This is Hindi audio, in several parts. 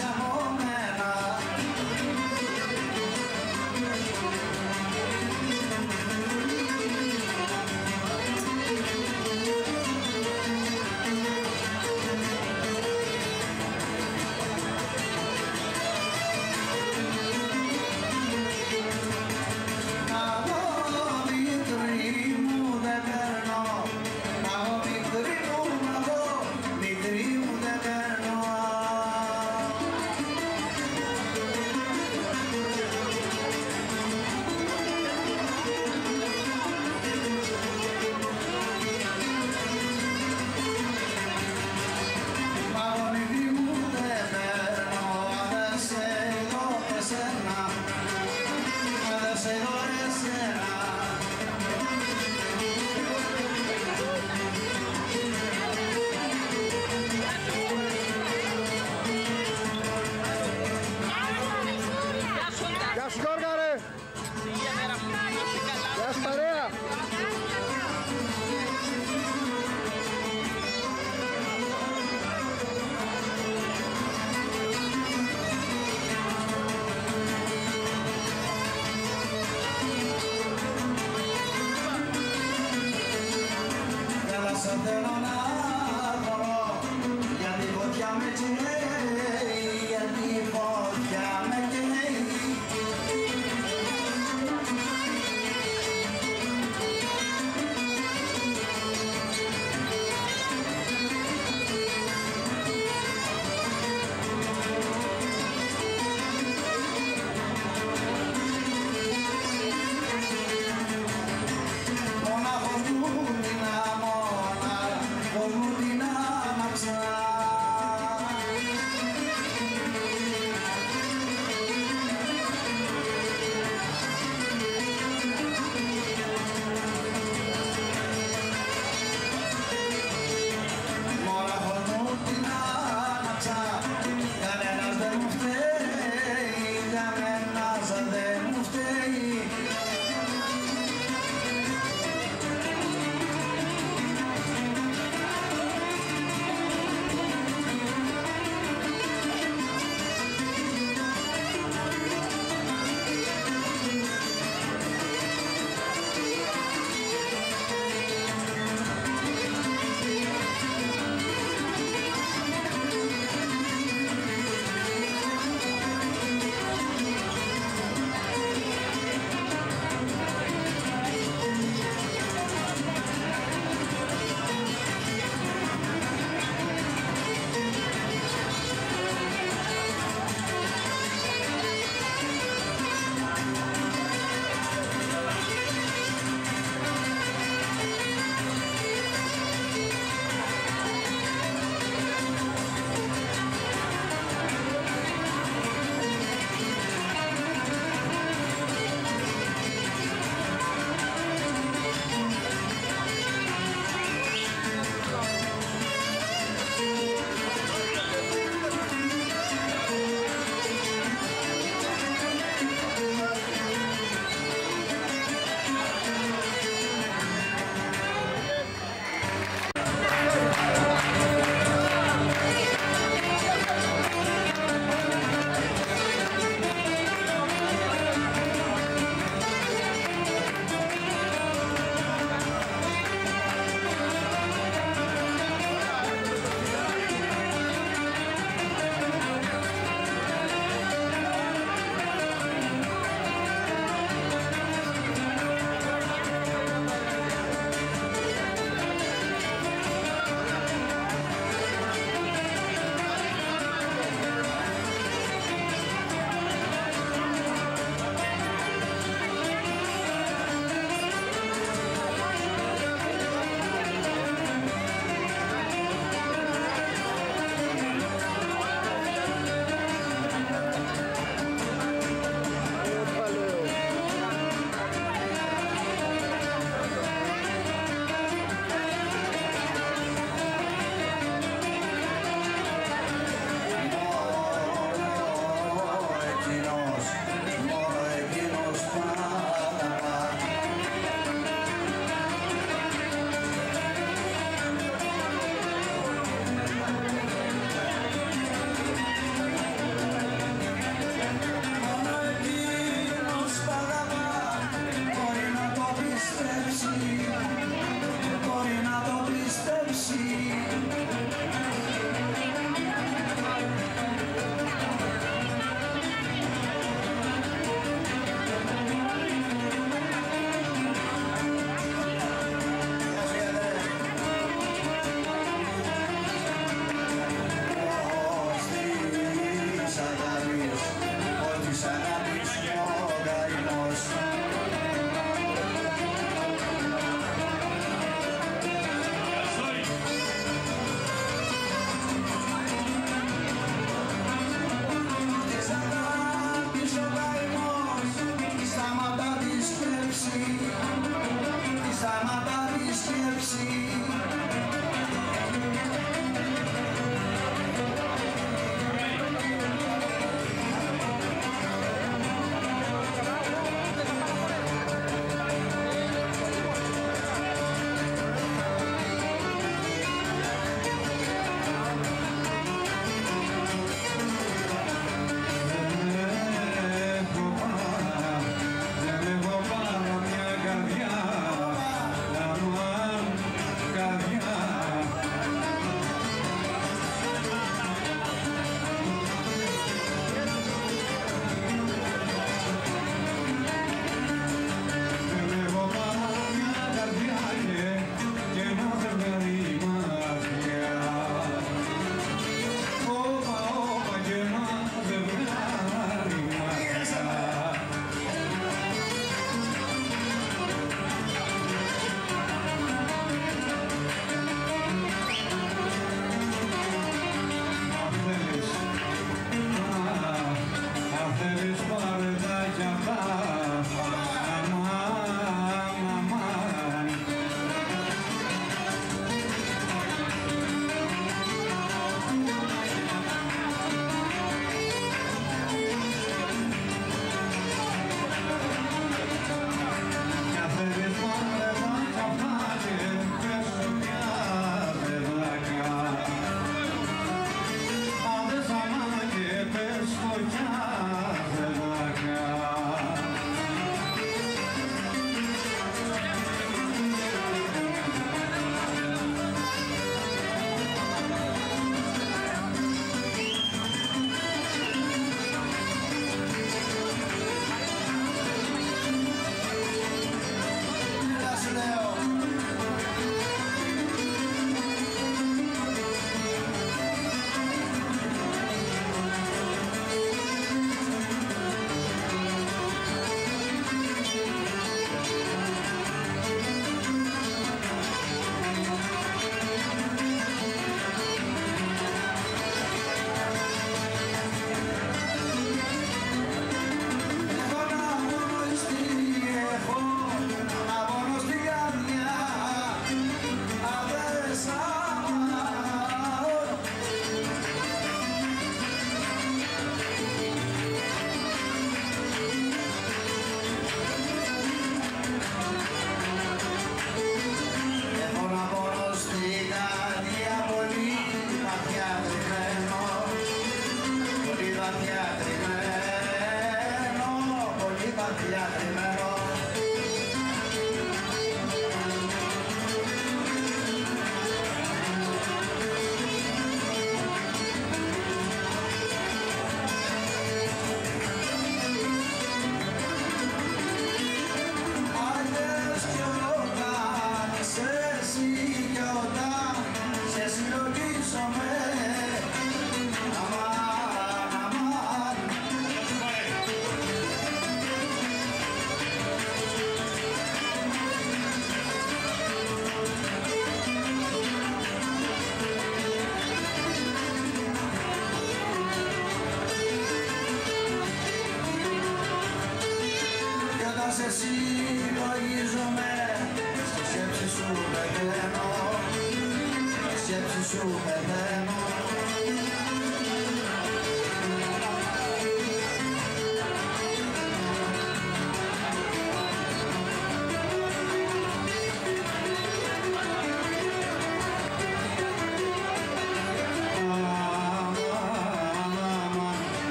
i'm amor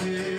see.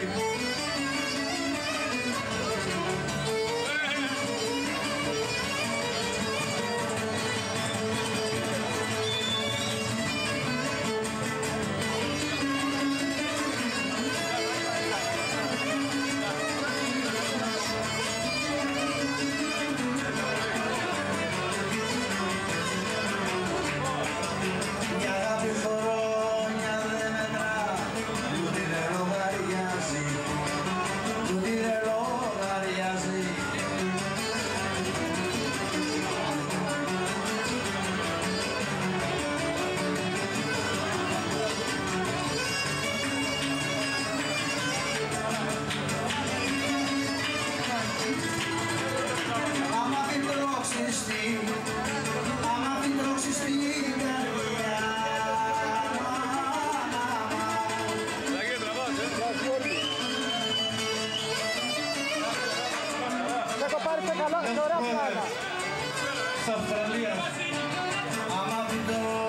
Kalau dorong mana? Sebenarnya, amat itu.